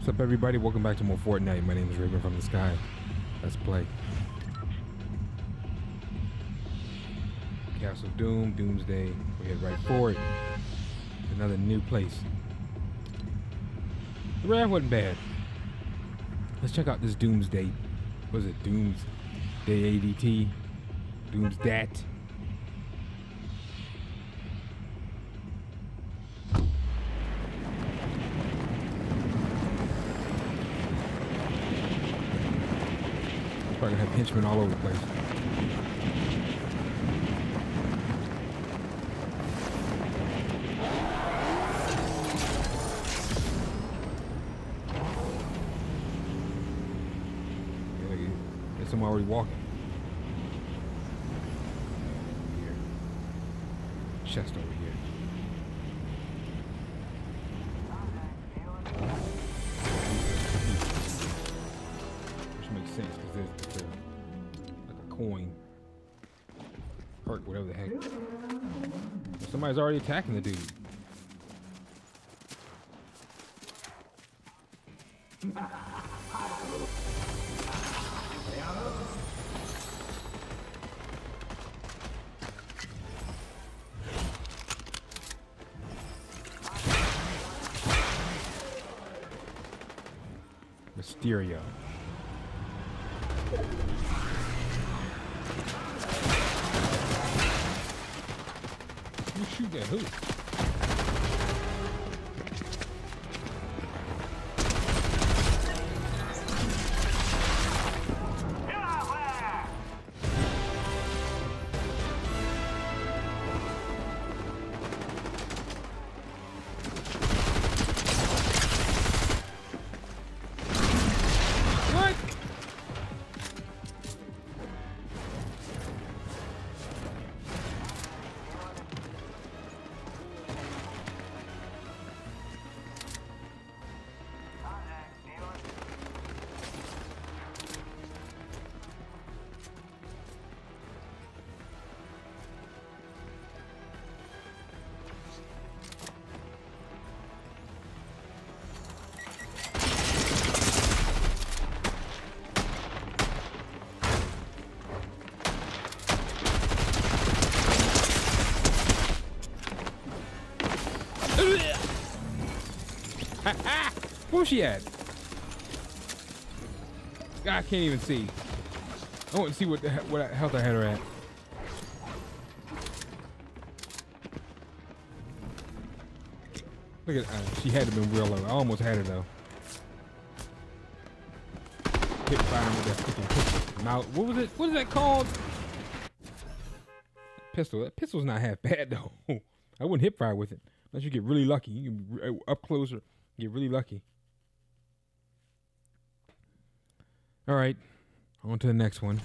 What's up, everybody? Welcome back to more Fortnite. My name is Raven from the Sky. Let's play. Castle Doom, Doomsday. We head right for it. Another new place. The raft wasn't bad. Let's check out this Doomsday. Was it Doomsday ADT? Doomstadt. Probably gonna have henchmen all over the place. There's someone already walking. Chest over here. Sense because there's, there's a, like a coin. Perk, whatever the heck. Somebody's already attacking the dude. Mysterio. Shoot that who? Where's she at? I can't even see. I want to see what the, he- what health I had her at. Look at uh, she had to been real low. I almost had her though. Hit fire with that freaking mouth. What was it? What is that called? Pistol. That pistol's not half bad though. I wouldn't hip fire with it unless you get really lucky. You can be up closer, get really lucky. All right, on to the next one.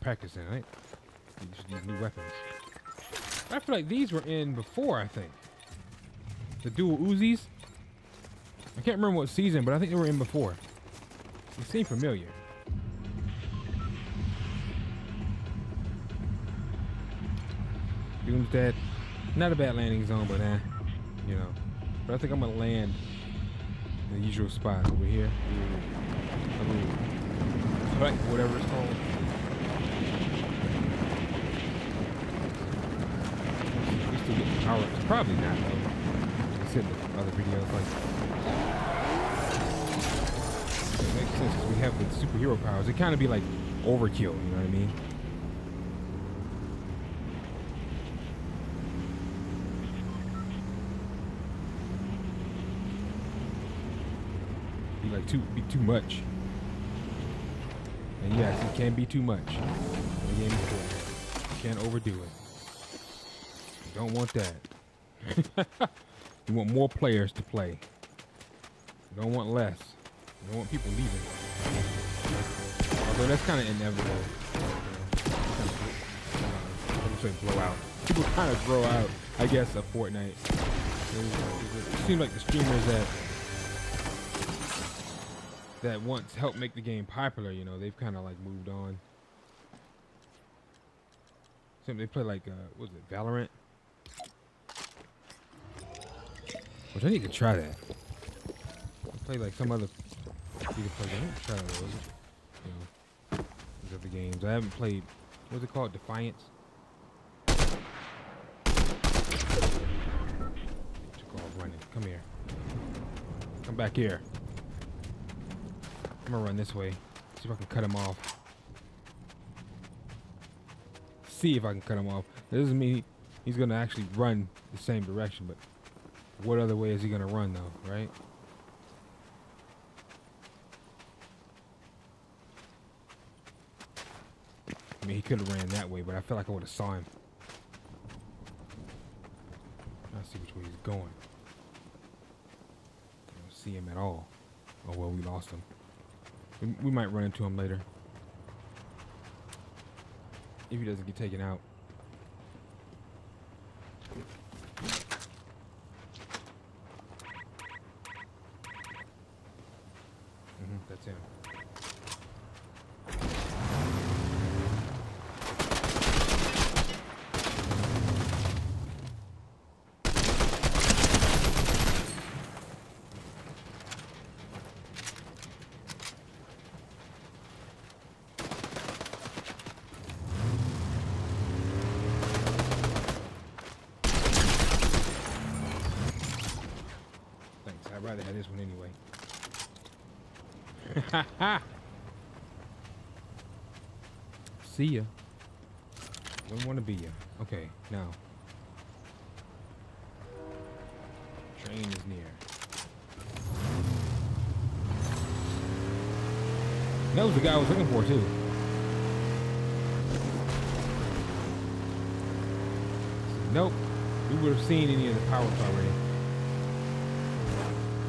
Practice in, right? These, these new weapons. I feel like these were in before, I think. The dual Uzis. I can't remember what season, but I think they were in before. They seem familiar. Doomstadt. Not a bad landing zone, but eh, you know. But I think I'm gonna land in the usual spot over here. A little hut, whatever it's called. We ups. Probably not though. I said in the other videos like it makes sense 'cause we have the superhero powers. It kind of be like overkill, you know what I mean? Be like too be too much. And yes, it can be too much. You can't overdo it. You don't want that. You want more players to play. You don't want less. You don't want people leaving. Although that's kind of inevitable. I'm say blow out. People kind of grow out, I guess, of Fortnite. It seems like the streamers that that once helped make the game popular, you know, they've kind of like moved on. They play like, uh, what was it, Valorant? Which I need to try that. I Play like some other. Can play. I need to try those. You know, these other games. I haven't played. What's it called? Defiance. Running. Come here. Come back here. I'm gonna run this way. See if I can cut him off. See if I can cut him off. This doesn't mean he's gonna actually run the same direction, but what other way is he gonna run though, right? I mean, he could have ran that way, but I feel like I would have saw him. I see which way he's going. I don't see him at all. Oh well, we lost him. We, we might run into him later. If he doesn't get taken out. Hmm that's him. Thanks. I'd rather have this one anyway. See ya. Wouldn't want to be ya. Okay, now. Train is near. That was the guy I was looking for too. Nope. We would have seen any of the power already.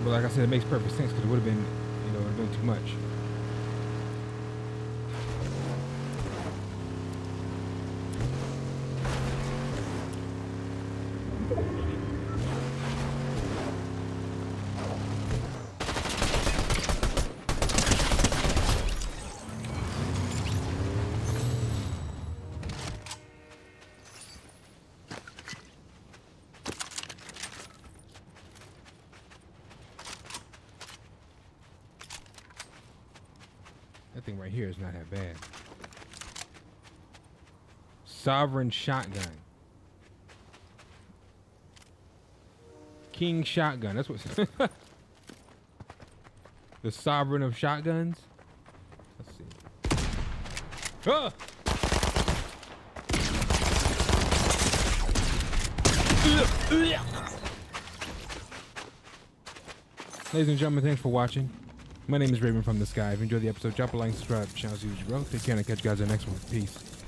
But like I said, it makes perfect sense because it would have been, too much. Thing right here is not that bad. Sovereign shotgun. King shotgun. That's what. the sovereign of shotguns. Let's see. Ah! Ladies and gentlemen, thanks for watching. My name is Raven from the Sky. If you enjoyed the episode, drop a like, subscribe, channel, see what you wrote. Take care and I'll catch you guys in the next one. Peace.